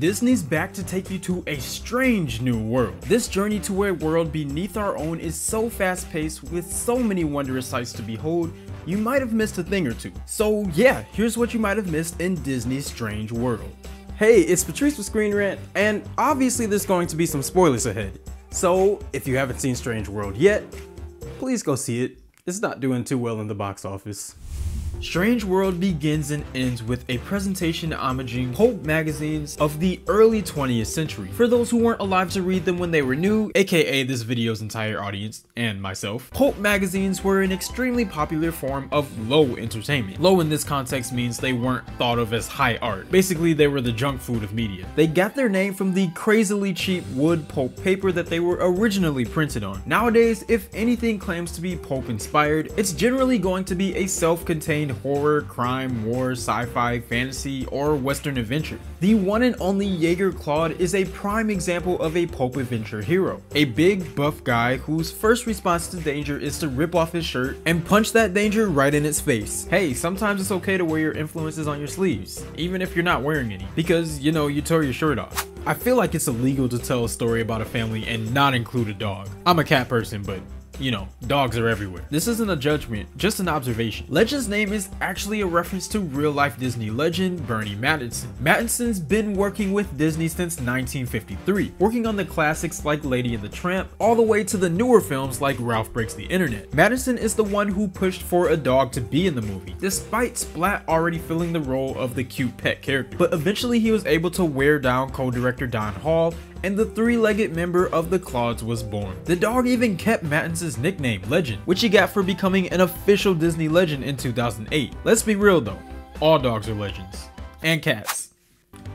Disney's back to take you to a strange new world. This journey to a world beneath our own is so fast paced with so many wondrous sights to behold, you might have missed a thing or two. So yeah, here's what you might have missed in Disney's strange world. Hey, it's Patrice with Screen Rant, and obviously there's going to be some spoilers ahead. So if you haven't seen Strange World yet, please go see it. It's not doing too well in the box office. Strange World begins and ends with a presentation homaging pulp magazines of the early 20th century. For those who weren't alive to read them when they were new, aka this video's entire audience, and myself, pulp magazines were an extremely popular form of low entertainment. Low in this context means they weren't thought of as high art. Basically, they were the junk food of media. They got their name from the crazily cheap wood pulp paper that they were originally printed on. Nowadays, if anything claims to be pulp inspired, it's generally going to be a self-contained horror, crime, war, sci-fi, fantasy, or western adventure. The one and only Jaeger Clade is a prime example of a pulp adventure hero. A big, buff guy whose first response to danger is to rip off his shirt and punch that danger right in its face. Hey, sometimes it's okay to wear your influences on your sleeves, even if you're not wearing any, because, you know, you tore your shirt off. I feel like it's illegal to tell a story about a family and not include a dog. I'm a cat person, but you know, dogs are everywhere. This isn't a judgment, just an observation. Legend's name is actually a reference to real life Disney legend Burny Mattinson. Mattinson's been working with Disney since 1953, working on the classics like Lady and the Tramp, all the way to the newer films like Ralph Breaks the Internet. Mattinson is the one who pushed for a dog to be in the movie, despite Splat already filling the role of the cute pet character. But eventually he was able to wear down co-director Don Hall and the three-legged member of the Clades was born. The dog even kept Mattinson's nickname, Legend, which he got for becoming an official Disney legend in 2008. Let's be real though, all dogs are legends. And cats.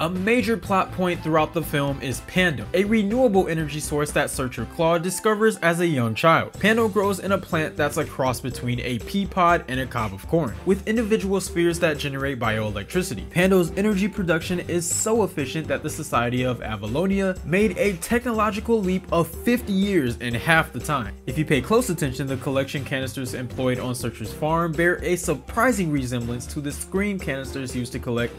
A major plot point throughout the film is Pando, a renewable energy source that Searcher Clade discovers as a young child. Pando grows in a plant that's a cross between a pea pod and a cob of corn, with individual spheres that generate bioelectricity. Pando's energy production is so efficient that the Society of Avalonia made a technological leap of 50 years in half the time. If you pay close attention, the collection canisters employed on Searcher's farm bear a surprising resemblance to the scream canisters used to collect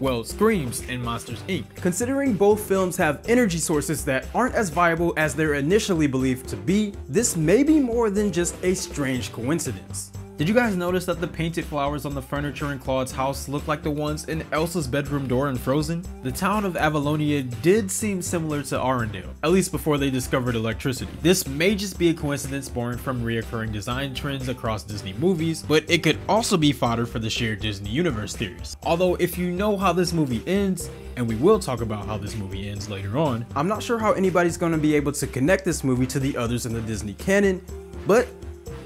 well, Screams and Monsters Inc. Considering both films have energy sources that aren't as viable as they're initially believed to be, this may be more than just a strange coincidence. Did you guys notice that the painted flowers on the furniture in Clade's house look like the ones in Elsa's bedroom door in Frozen? The town of Avalonia did seem similar to Arendelle, at least before they discovered electricity. This may just be a coincidence born from reoccurring design trends across Disney movies, but it could also be fodder for the shared Disney universe theories. Although if you know how this movie ends, and we will talk about how this movie ends later on, I'm not sure how anybody's going to be able to connect this movie to the others in the Disney canon, but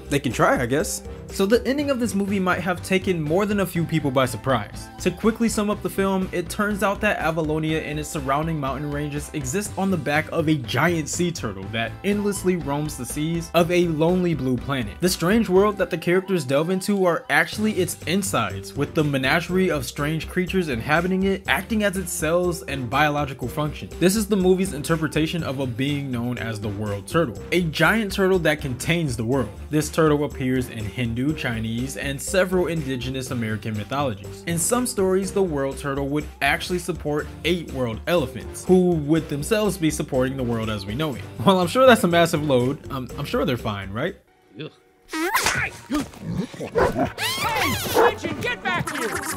they can try, I guess. So the ending of this movie might have taken more than a few people by surprise. To quickly sum up the film, it turns out that Avalonia and its surrounding mountain ranges exist on the back of a giant sea turtle that endlessly roams the seas of a lonely blue planet. The strange world that the characters delve into are actually its insides, with the menagerie of strange creatures inhabiting it, acting as its cells and biological function. This is the movie's interpretation of a being known as the world turtle, a giant turtle that contains the world. This turtle appears in Hindu Hindu, Chinese, and several indigenous American mythologies. In some stories, the world turtle would actually support eight world elephants, who would themselves be supporting the world as we know it. Well, I'm sure that's a massive load. I'm, I'm sure they're fine, right? Ugh.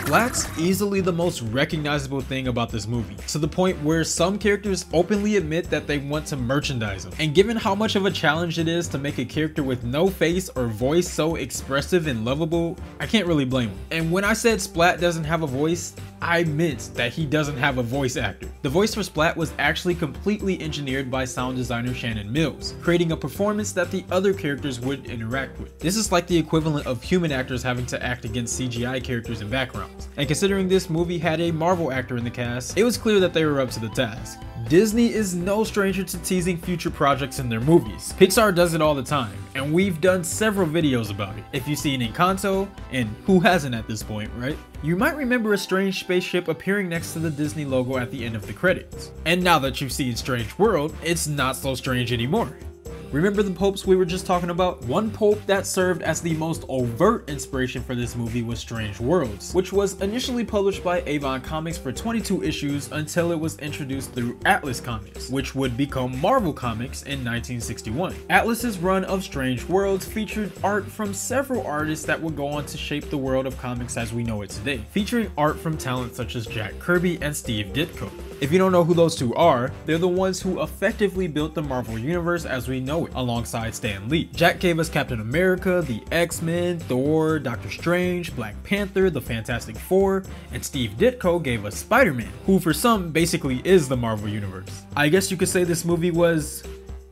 Splat's easily the most recognizable thing about this movie, to the point where some characters openly admit that they want to merchandise him. And given how much of a challenge it is to make a character with no face or voice so expressive and lovable, I can't really blame them. And when I said Splat doesn't have a voice, I meant that he doesn't have a voice actor. The voice for Splat was actually completely engineered by sound designer Shannon Mills, creating a performance that the other characters would interact with. This is like the equivalent of human actors having to act against CGI characters in backgrounds. And considering this movie had a Marvel actor in the cast, it was clear that they were up to the task. Disney is no stranger to teasing future projects in their movies. Pixar does it all the time, and we've done several videos about it. If you've seen Encanto, and who hasn't at this point, right? You might remember a strange spaceship appearing next to the Disney logo at the end of the credits. And now that you've seen Strange World, it's not so strange anymore. Remember the pulps we were just talking about? One pulp that served as the most overt inspiration for this movie was Strange Worlds, which was initially published by Avon Comics for 22 issues until it was introduced through Atlas Comics, which would become Marvel Comics in 1961. Atlas's run of Strange Worlds featured art from several artists that would go on to shape the world of comics as we know it today, featuring art from talent such as Jack Kirby and Steve Ditko. If you don't know who those two are, they're the ones who effectively built the Marvel Universe as we know it, alongside Stan Lee. Jack gave us Captain America, the X-Men, Thor, Doctor Strange, Black Panther, the Fantastic Four, and Steve Ditko gave us Spider-Man, who for some basically is the Marvel Universe. I guess you could say this movie was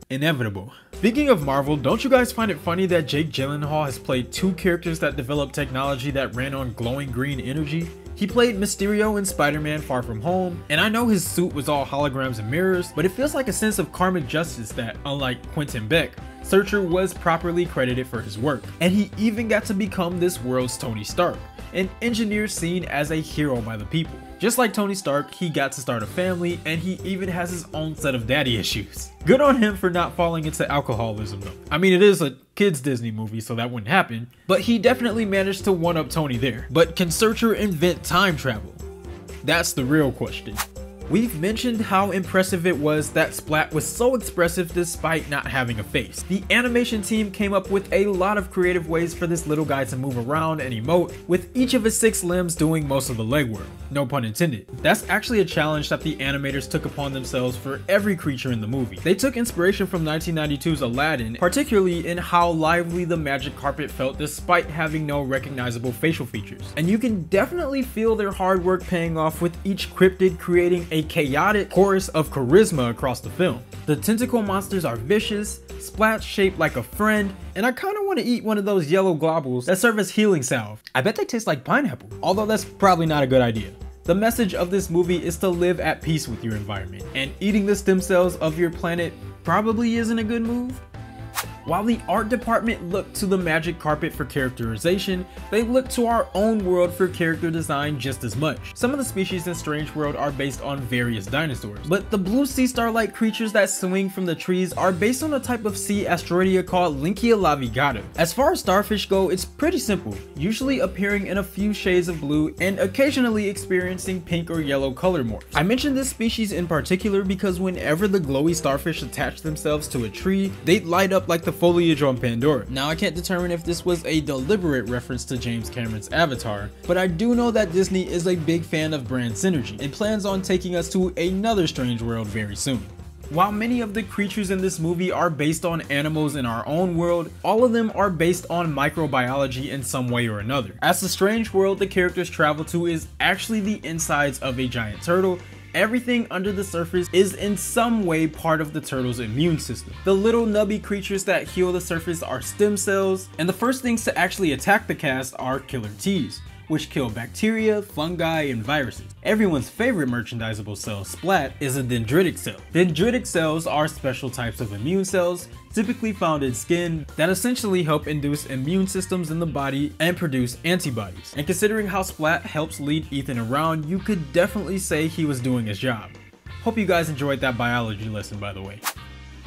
inevitable. Speaking of Marvel, don't you guys find it funny that Jake Gyllenhaal has played two characters that developed technology that ran on glowing green energy? He played Mysterio in Spider-Man Far From Home, and I know his suit was all holograms and mirrors, but it feels like a sense of karmic justice that, unlike Quentin Beck, Searcher was properly credited for his work. And he even got to become this world's Tony Stark, an engineer seen as a hero by the people. Just like Tony Stark, he got to start a family and he even has his own set of daddy issues. Good on him for not falling into alcoholism though. I mean, it is a kids Disney movie, so that wouldn't happen, but he definitely managed to one-up Tony there. But can Searcher invent time travel? That's the real question. We've mentioned how impressive it was that Splat was so expressive despite not having a face. The animation team came up with a lot of creative ways for this little guy to move around and emote, with each of his six limbs doing most of the legwork. No pun intended. That's actually a challenge that the animators took upon themselves for every creature in the movie. They took inspiration from 1992's Aladdin, particularly in how lively the magic carpet felt despite having no recognizable facial features. And you can definitely feel their hard work paying off with each cryptid creating chaotic chorus of charisma across the film. The tentacle monsters are vicious, Splat shaped like a friend, and I kinda wanna eat one of those yellow globules that serve as healing salve. I bet they taste like pineapple, although that's probably not a good idea. The message of this movie is to live at peace with your environment, and eating the stem cells of your planet probably isn't a good move. While the art department looked to the magic carpet for characterization, they looked to our own world for character design just as much. Some of the species in Strange World are based on various dinosaurs, but the blue sea star-like creatures that swing from the trees are based on a type of sea asteroidea called Linckia laevigata. As far as starfish go, it's pretty simple, usually appearing in a few shades of blue and occasionally experiencing pink or yellow color morphs. I mentioned this species in particular because whenever the glowy starfish attach themselves to a tree, they light up like the foliage on Pandora. Now I can't determine if this was a deliberate reference to James Cameron's Avatar, but I do know that Disney is a big fan of brand synergy and plans on taking us to another strange world very soon. While many of the creatures in this movie are based on animals in our own world, all of them are based on microbiology in some way or another. As the strange world the characters travel to is actually the insides of a giant turtle everything under the surface is in some way part of the turtle's immune system. The little nubby creatures that heal the surface are stem cells, and the first things to actually attack the cast are killer T's which kill bacteria, fungi, and viruses. Everyone's favorite merchandisable cell, Splat, is a dendritic cell. Dendritic cells are special types of immune cells, typically found in skin, that essentially help induce immune systems in the body and produce antibodies. And considering how Splat helps lead Ethan around, you could definitely say he was doing his job. Hope you guys enjoyed that biology lesson by the way.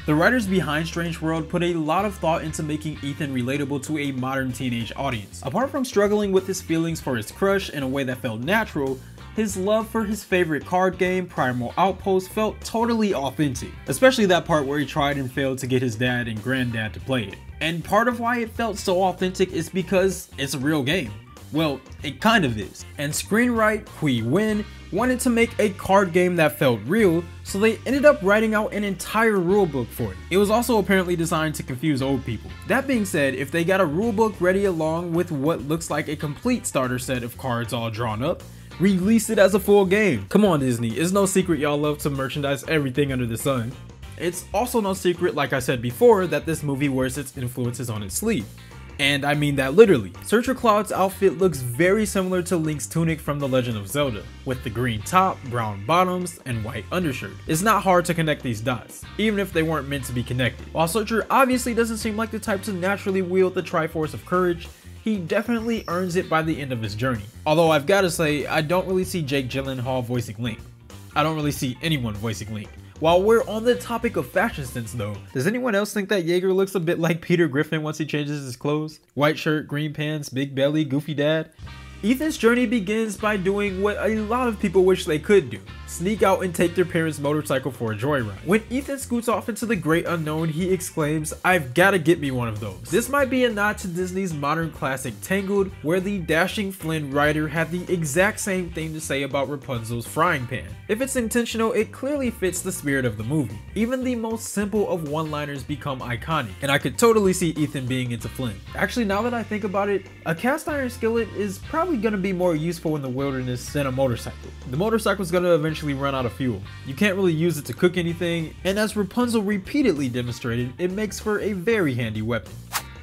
The writers behind Strange World put a lot of thought into making Ethan relatable to a modern teenage audience. Apart from struggling with his feelings for his crush in a way that felt natural, his love for his favorite card game, Primal Outpost, felt totally authentic, especially that part where he tried and failed to get his dad and granddad to play it. And part of why it felt so authentic is because it's a real game. Well, it kind of is. And Screenwrite Qui Nguyen wanted to make a card game that felt real, so they ended up writing out an entire rulebook for it. It was also apparently designed to confuse old people. That being said, if they got a rulebook ready along with what looks like a complete starter set of cards all drawn up, release it as a full game. Come on Disney, it's no secret y'all love to merchandise everything under the sun. It's also no secret, like I said before, that this movie wears its influences on its sleeve. And I mean that literally. Searcher Clade's outfit looks very similar to Link's tunic from The Legend of Zelda, with the green top, brown bottoms, and white undershirt. It's not hard to connect these dots, even if they weren't meant to be connected. While Searcher obviously doesn't seem like the type to naturally wield the Triforce of Courage, he definitely earns it by the end of his journey. Although I've gotta say, I don't really see Jake Gyllenhaal voicing Link. I don't really see anyone voicing Link While we're on the topic of fashion sense though, does anyone else think that Jaeger looks a bit like Peter Griffin once he changes his clothes? White shirt, green pants, big belly, goofy dad? Ethan's journey begins by doing what a lot of people wish they could do sneak out and take their parents' motorcycle for a joyride. When Ethan scoots off into the great unknown, he exclaims, I've gotta get me one of those. This might be a nod to Disney's modern classic Tangled, where the dashing Flynn Rider had the exact same thing to say about Rapunzel's frying pan. If it's intentional, it clearly fits the spirit of the movie. Even the most simple of one-liners become iconic, and I could totally see Ethan being into Flynn. Actually, now that I think about it, a cast iron skillet is probably gonna be more useful in the wilderness than a motorcycle. The motorcycle is gonna eventually eventually run out of fuel. You can't really use it to cook anything, and as Rapunzel repeatedly demonstrated, it makes for a very handy weapon.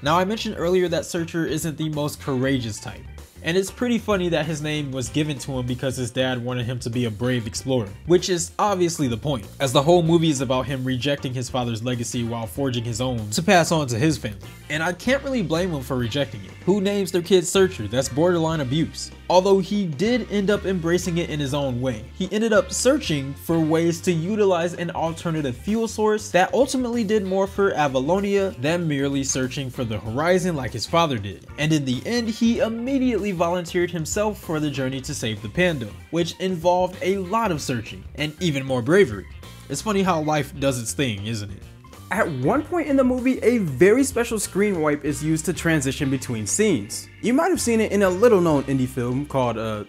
Now I mentioned earlier that Searcher isn't the most courageous type. And it's pretty funny that his name was given to him because his dad wanted him to be a brave explorer, which is obviously the point, as the whole movie is about him rejecting his father's legacy while forging his own to pass on to his family. And I can't really blame him for rejecting it. Who names their kid Searcher? That's borderline abuse. Although he did end up embracing it in his own way. He ended up searching for ways to utilize an alternative fuel source that ultimately did more for Avalonia than merely searching for the horizon like his father did. And in the end, he immediately volunteered himself for the journey to save the Pando, which involved a lot of searching and even more bravery. It's funny how life does its thing, isn't it? At one point in the movie, a very special screen wipe is used to transition between scenes. You might have seen it in a little known indie film called uh,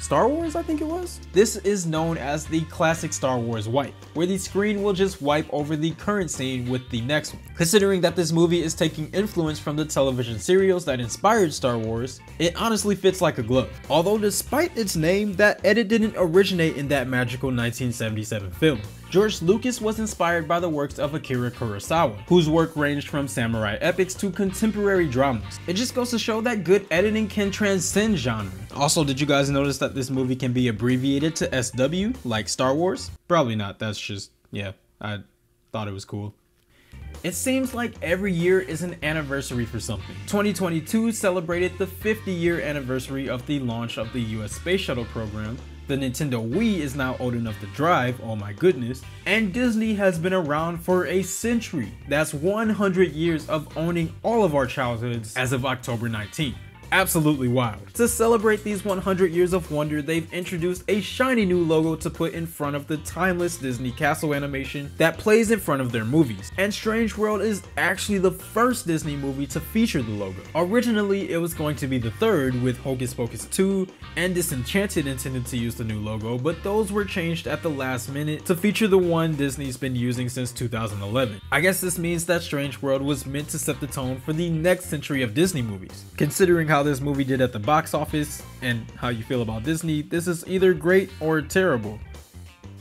Star Wars, I think it was? This is known as the classic Star Wars wipe, where the screen will just wipe over the current scene with the next one. Considering that this movie is taking influence from the television serials that inspired Star Wars, it honestly fits like a glove. Although despite its name, that edit didn't originate in that magical 1977 film. George Lucas was inspired by the works of Akira Kurosawa, whose work ranged from samurai epics to contemporary dramas. It just goes to show that good editing can transcend genre. Also, did you guys notice that this movie can be abbreviated to SW, like Star Wars? Probably not, that's just, yeah, I thought it was cool. It seems like every year is an anniversary for something. 2022 celebrated the 50 year anniversary of the launch of the US Space Shuttle program, the Nintendo Wii is now old enough to drive, oh my goodness, and Disney has been around for a century. That's 100 years of owning all of our childhoods as of October 19th absolutely wild. To celebrate these 100 years of wonder, they've introduced a shiny new logo to put in front of the timeless Disney castle animation that plays in front of their movies. And Strange World is actually the first Disney movie to feature the logo. Originally, it was going to be the third with Hocus Pocus 2 and Disenchanted intended to use the new logo, but those were changed at the last minute to feature the one Disney's been using since 2011. I guess this means that Strange World was meant to set the tone for the next century of Disney movies. Considering how how this movie did at the box office and how you feel about Disney, this is either great or terrible.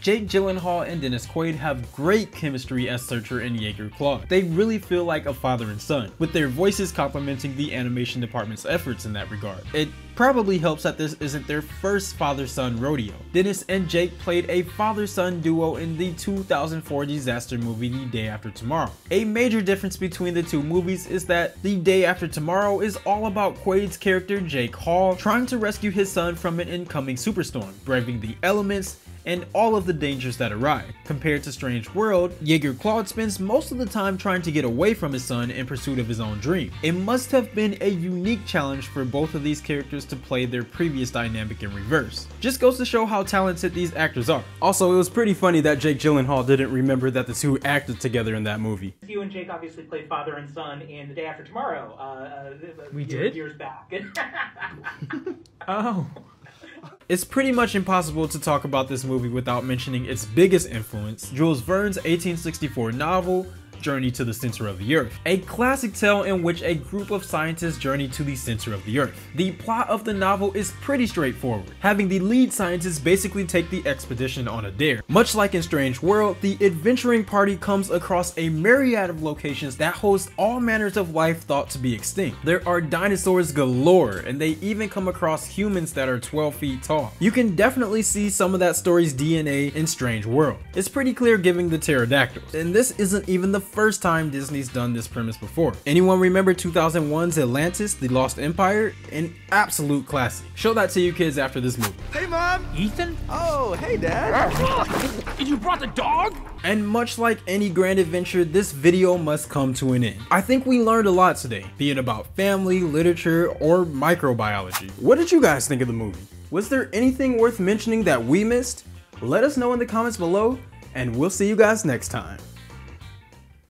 Jake Gyllenhaal and Dennis Quaid have great chemistry as Searcher and Jaeger Clade. They really feel like a father and son, with their voices complementing the animation department's efforts in that regard. It probably helps that this isn't their first father-son rodeo. Dennis and Jake played a father-son duo in the 2004 disaster movie The Day After Tomorrow. A major difference between the two movies is that The Day After Tomorrow is all about Quaid's character Jake Hall trying to rescue his son from an incoming superstorm, braving the elements, and all of the dangers that arise. Compared to Strange World, Jaeger Clade spends most of the time trying to get away from his son in pursuit of his own dream. It must have been a unique challenge for both of these characters to play their previous dynamic in reverse. Just goes to show how talented these actors are. Also, it was pretty funny that Jake Gyllenhaal didn't remember that the two acted together in that movie. You and Jake obviously played father and son in The Day After Tomorrow. Uh, uh, we years, did? Years back. oh. It's pretty much impossible to talk about this movie without mentioning its biggest influence, Jules Verne's 1864 novel, Journey to the Center of the Earth, a classic tale in which a group of scientists journey to the center of the Earth. The plot of the novel is pretty straightforward, having the lead scientists basically take the expedition on a dare. Much like in Strange World, the adventuring party comes across a myriad of locations that host all manners of life thought to be extinct. There are dinosaurs galore, and they even come across humans that are 12 feet tall. You can definitely see some of that story's DNA in Strange World. It's pretty clear giving the pterodactyls, and this isn't even the first time Disney's done this premise before. Anyone remember 2001's Atlantis, The Lost Empire? An absolute classic. Show that to you kids after this movie. Hey, Mom! Ethan? Oh, hey, Dad! And you brought the dog? And much like any grand adventure, this video must come to an end. I think we learned a lot today, be it about family, literature, or microbiology. What did you guys think of the movie? Was there anything worth mentioning that we missed? Let us know in the comments below, and we'll see you guys next time.